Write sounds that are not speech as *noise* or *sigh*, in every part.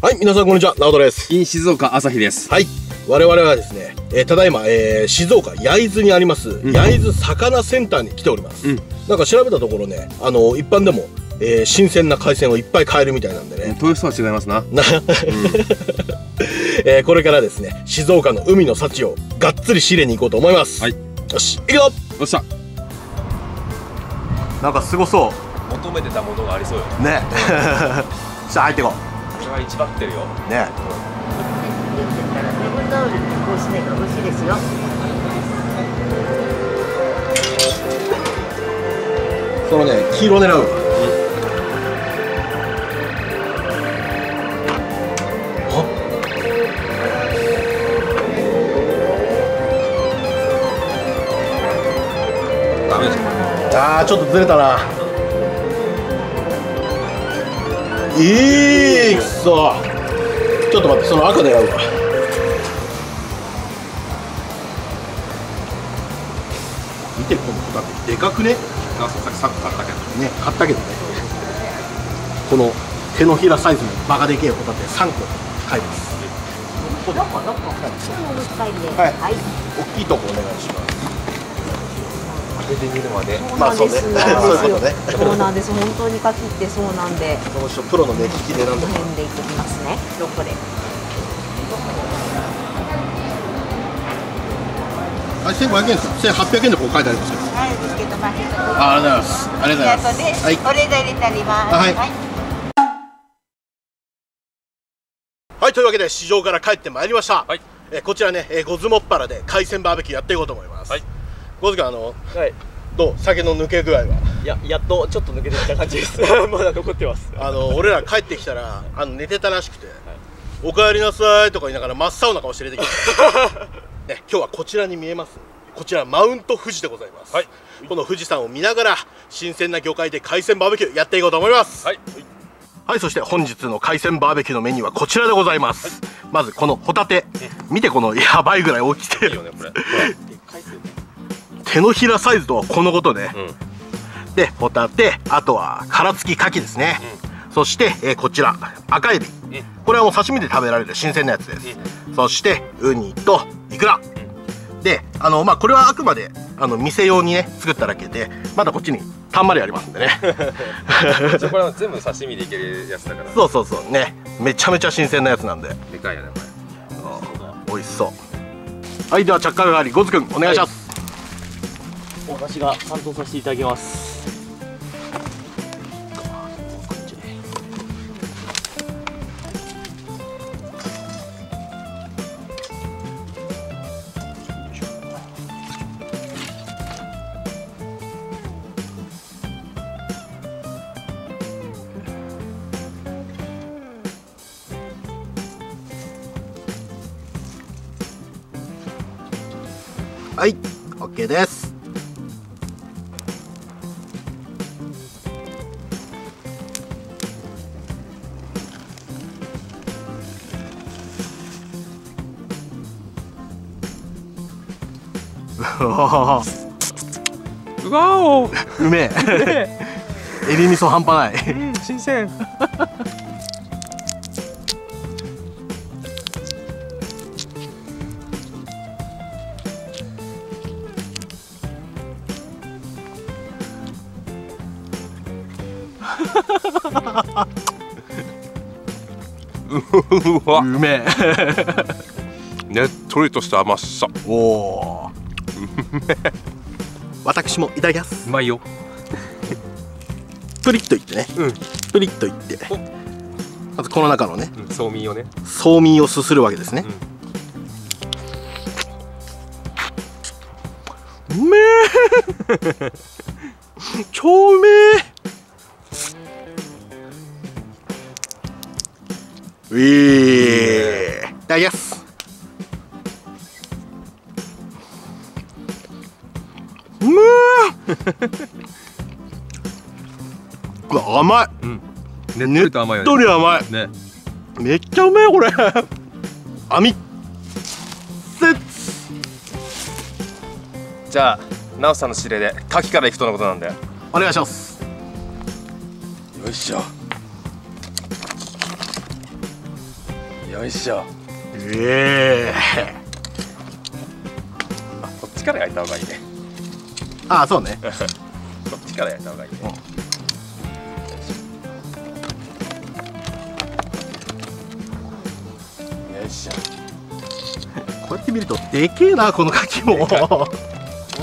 はい、皆さんこんにちは、直人です。in 静岡朝日です。はい、我々はですね、えーただいま、えー静岡焼津にあります、焼津魚センターに来ております。うんなんか調べたところね、あの一般でも、えー新鮮な海鮮をいっぱい買えるみたいなんでね。豊洲とは違いますな。な *laughs* えーこれからですね、静岡の海の幸をがっつり仕入れに行こうと思います。はい。よし、行くよよっしゃ。なんかすごそ求めてたものがありそうよう。ね。*laughs* さあ入っていここれは一番ってるよう。ね。レモンタオルでこうしないと美味しいですよ。そのね、黄色狙うあーちょっとずれたなええー、くそ。ちょっと待ってその赤狙うわ。見てこのホタテでかくね？さっきサッカー買ったけど。ね買ったけどね。この手のひらサイズのバカでけえホタテ3個買います。はい。はい。大きいとこお願いします当ててみるまでそうまあなんです。そうね *laughs* そういうことねそうなんです。本当にカキってそうなんで、その人プロの目利きでなんこのとか辺でいってきますね。六個で。あ1500円ですか？1800円でこう書いてありますけどはい、ビスケットパケット。あありがとうございますありがとうございますで、はいお礼で入れてあります。あはいはい、というわけで市場から帰ってまいりました。はいえーこちらね、えー、ゴズモッパラで海鮮バーベキューやっていこうと思います。はい。ゴズ君あのはい。どう？酒の抜け具合は？いや、やっとちょっと抜けてきた感じです。*laughs* *laughs* まだ残ってます。あの俺ら帰ってきたらあの寝てたらしくて、おかえりなさいとか言いながら真っ青な顔して出てきた。*laughs* ね、今日はこちらに見えます。こちらマウント富士でございます。はい。この富士山を見ながら新鮮な魚介で海鮮バーベキューやっていこうと思います。はいはい、そして本日の海鮮バーベキューのメニューはこちらでございます。まずこのホタテ、見てこのやばいぐらい大きくていいよねこれ手のひらサイズとはこのことね。うん。で、ホタテ、あとは殻付き牡蠣ですね。そして、えーこちら赤エビ、これはもう刺身で食べられる新鮮なやつです。そしてウニとイクラ。で、あのまあこれはあくまであの店用にね作っただけで、まだこっちにたんまりありますんでね。*laughs* これは全部刺身でいけるやつだから。そうそうそう。ね、めちゃめちゃ新鮮なやつなんで。でかいよねこ美味しそう。はいでは着火係ゴズくんお願いします、私が担当させていただきます。はい OK ですうわお。うめえ。エビ味噌半端ない。新鮮。*laughs* うわ。うめえ。*laughs* ねっとりとした甘さ。おお *laughs* 私もいただきます。うまいよ。*laughs* プリッといってね、うん。プリッといって。まずこの中のね。うんそうみをね。そうみをすするわけですね、うめえ。*laughs* 超うめえ。うえ。ーいただきますえうわ甘い。ねっと甘いよとり甘い。ね。ねめっちゃうめえこれ。*laughs* 網。せっじゃあ直さんの指令で牡蠣から行くとのことなんで。よお願いします。いしょ。よいしょ。ええ。こっちから焼いた方がいいねああそうね。こっちから焼いた方がいいね。よいしょ。*laughs* こうやって見るとでけえなこの柿も。*laughs* こ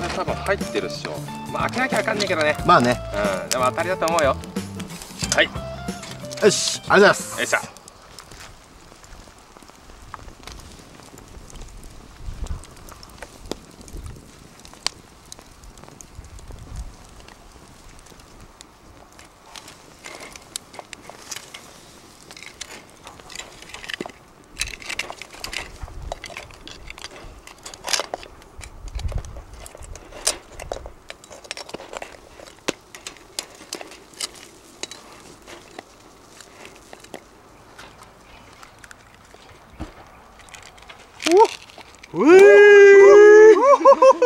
れ多分入ってるっしょ。まあ開けなきゃあかんねえけどね。まあね。うん。でも当たりだと思うよ。はい。よよしありがとうございます。いしょうー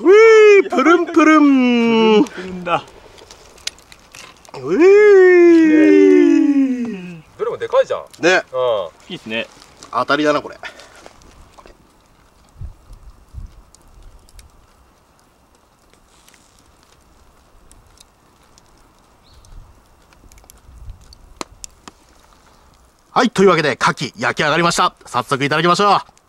うープルンプルンんだうーどれもでかいじゃんねうんいいっすね当たりだなこれはいというわけで牡蠣焼き上がりました早速いただきましょう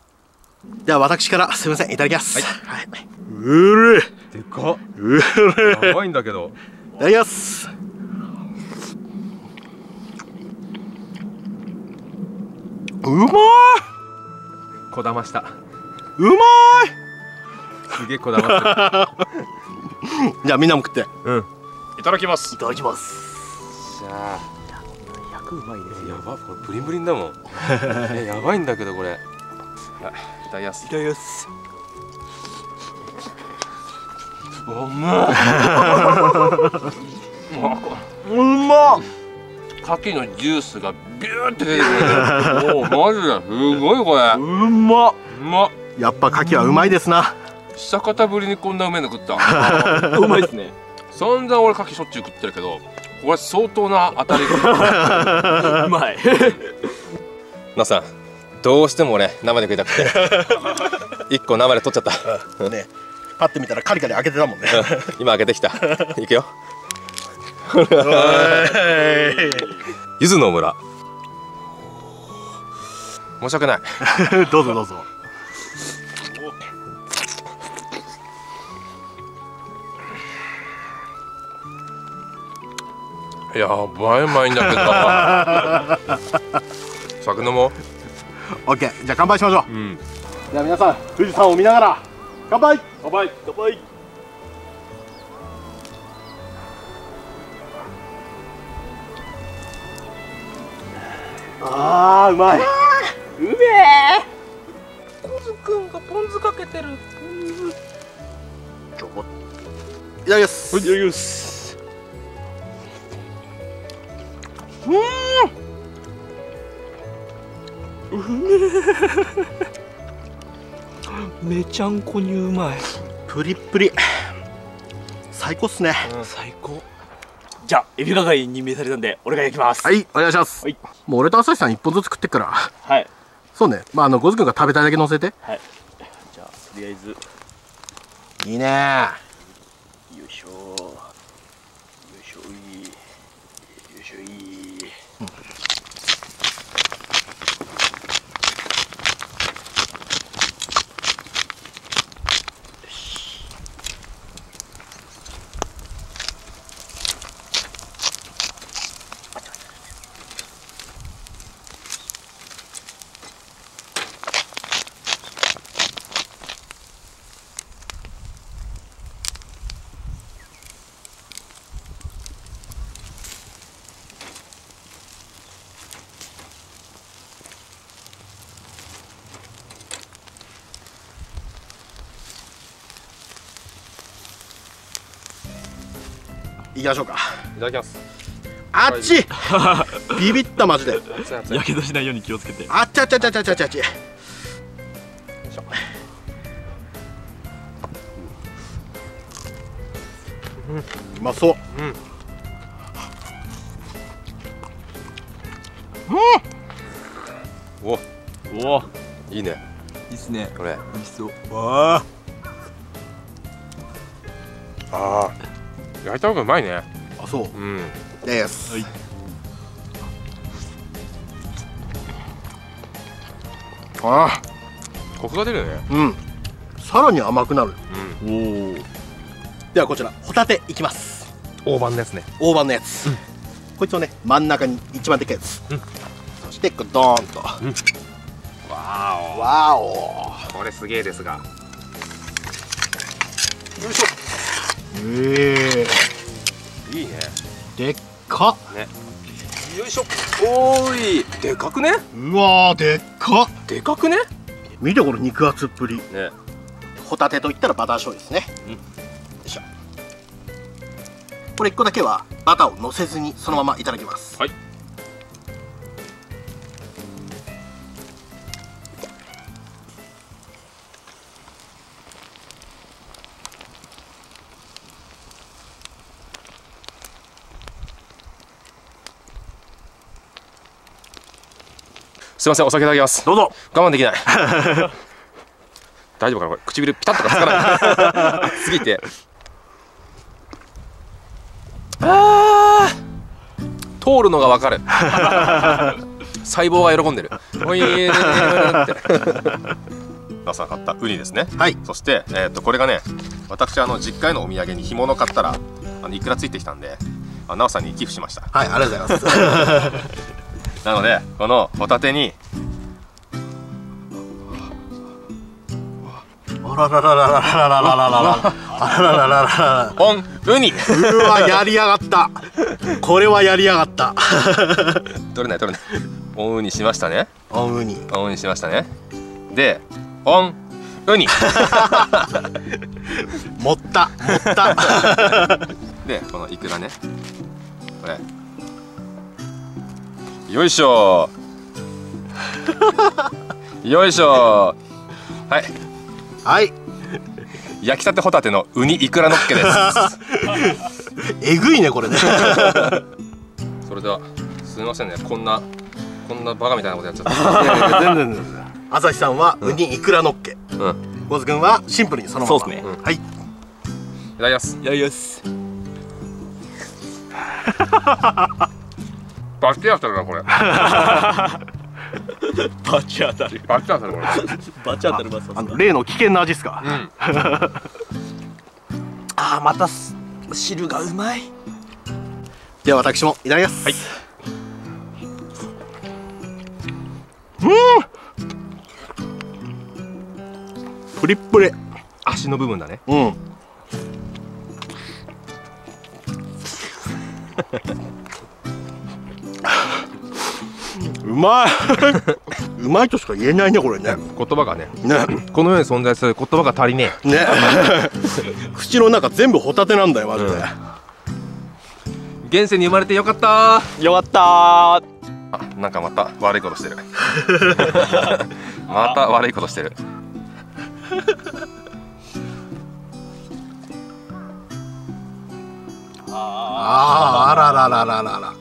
では私からすみませんいただきます。はい、うるいでか。っうるいやばいんだけど。いただきます。うまい。こだました。うまい。すげえこだまって *laughs* じゃあみんなも食って。るうん。いただきます。いただきます。じゃあ。役うまいですやばこれブリンブリンだもん。*laughs* えやばいんだけどこれ。はいいただきますいただきますうまうまっ牡蠣のジュースがビューって出てくる。おおマジで。すごいこれ。うまっ。うまっ。やっぱ牡蠣はうまいですな。久方ぶりにこんなうめえの食った。*laughs* うまいですね。散々俺牡蠣しょっちゅう食ってるけどこれ相当な当たり。*laughs* うまい。*laughs* なさんどうしても俺生で食いたくて。*laughs* 一個生で取っちゃった。ね。パッて見たらカリカリ開けてたもんね。今開けてきた。*laughs* いくよ。ゆずの村申し訳ない。*laughs* どうぞどうぞ。やばいうまいんだけど。酒飲もオッケーじゃあ乾杯しましょう。ううん。じゃあ皆さん富士山を見ながら乾杯。乾杯乾杯。あーうまい。うめえコズくんがポン酢かけてる。ちょこいただきます。いただきます。うんめちゃんこにうまい。プリップリ。最高っすね。最高。じゃあエビが貝に命されたんで俺が焼きます。はいお願いします、はい。もう俺と朝日さん一本ずつ食ってっから。はい。そうね。まああのゴズ君が食べたいだけ乗せて。はい。じゃあとりあえず。よいいねいしょよいしょいよいしょい行きましょうか。いただきます。あっち。ビビったマジで。やけどしないように気をつけて。あっちゃっちゃっちゃっちゃっち。ゃっちゃうまそう。うん。お。うおおいいね。いいっすね。これ。美味しそう。わあ。あー焼いた方がうまいね。あそう。うん。です、はい。あコクが出るよね。ーうん。さらに甘くなる。うん。おおではこちらホタテいきます。大判ですね。大判のやつ、こいつをね真ん中に一番でっかいやつ、そしてこうドーンと、わわお。お。これすげえですが。よいしょ。ええでっか。よいしょ。おーい。でかくね。うわーでっか。でかくね。見てこの肉厚っぷり。ね。ホタテといったらバター醤油ですね、うん。よいしょ。これ1個だけはバターを乗せずにそのままいただきます。はいすいませんお酒いただきます。どうぞ。我慢できない。*laughs* 大丈夫かなこれ。唇ピタッとかつかない。*laughs* すぎて。あー。通るのがわかる。細胞が喜んでる。おいーって。朝買ったウニですね。はい。そして、えー、とこれがね私あの実家へのお土産に干物買ったらあのいくらついてきたんであ奈緒さんに寄付しました。はいありがとうございます *laughs* なのでこのホタテにあらららららららららららあらららららポンウニうわやりやがったこれはやりやがった取れない取れないポンウニしましたねおウニポンウニしましたねでポンウニ持った持ったでこのイクラねこれよいしょ。よいしょ。はい。はい。焼きたてホタテのウニイクラのっけです。えぐいねこれね。それではすみませんね。こんなこんなバカみたいなことやっちゃっいやいや全然全然。朝日さんはウニイクラのっけ。たうん。いゴズ君はシンプルにそのまま。そうっすね。はい。ただきます。いやいやっすバチ当たるなこれ。*laughs* バチ当たる。バチ当たるこれ。*laughs* バチ当たるますあの例の危険な味っすか、うん。*laughs* あーまたす汁がうまい。では私もいただきます。はい。うん。プリップリ。足の部分だね。うんうまい。*laughs* うまいとしか言えないねこれね。言葉がね。ね。この世に存在する言葉が足りねね。*laughs* 口の中全部ホタテなんだよマジで、うん。え現世に生まれてよかった。ーよかった。ーあなんかまた悪いことしてる。*laughs* また悪いことしてる。あああらららららら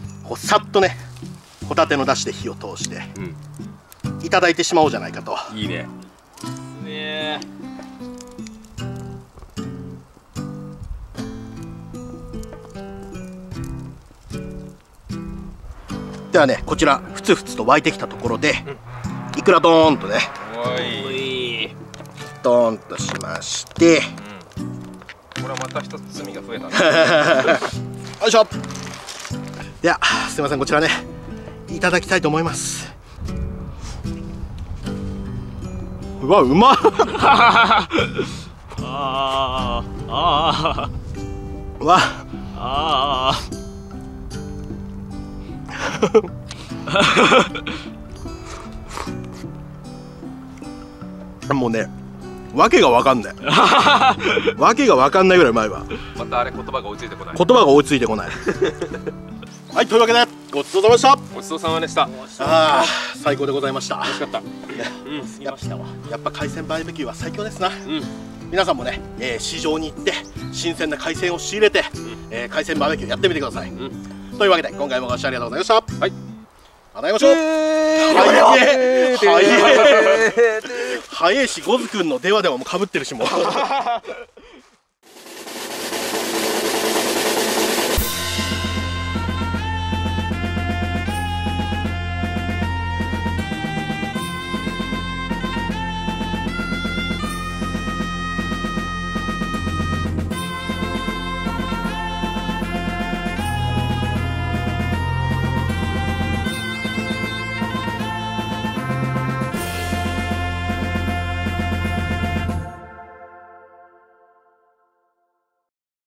こうさっとねホタテのだしで火を通してうん。いただいてしまおうじゃないかと。いいね。ね。ではねこちらふつふつと沸いてきたところで、いくらドーンとねドーンとしまして。よこれはまた一つ罪が増えたね。*laughs* いしょではすいませんこちらねいただきたいと思います。うわうまっ。あーあー。うわあー。もうねわけがわかんない。わけがわかんないぐらいうまいわ。またあれ言葉が追いついてこない。言葉が追いついてこないはいというわけでごちそうさまでした。ごちそうさまでした。美あー最高でございました。味しかった。見ましたわやっぱ海鮮バーベキューは最強ですな。うん。皆さんもね、えー市場に行って新鮮な海鮮を仕入れて、えー海鮮バーベキューやってみてください、ん。というわけで今回もご視聴ありがとうございました。はいまた会いましょう。早え早え早えしゴズくんの電話ではもうかぶってるしもう